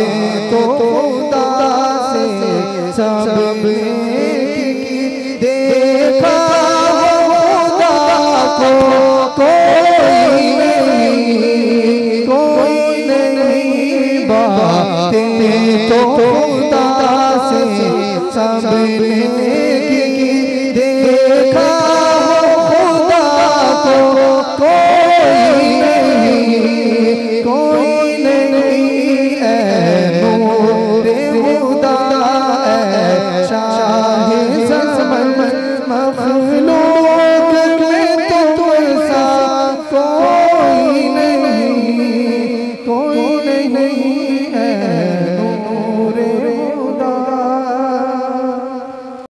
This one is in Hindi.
बातें तो, तो खुदा से सब देखा खुदा को कोई नहीं कोई नहीं तो खुदा से सब Mama.